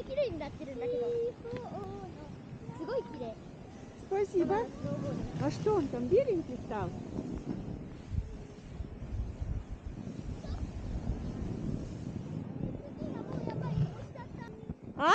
ゃ綺麗になってるんだけどすごい綺麗 Спасибо. А что он там беленький стал? А?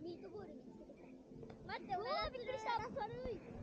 ミートボール見つけてくれ。待って、俺はびっくりした。それを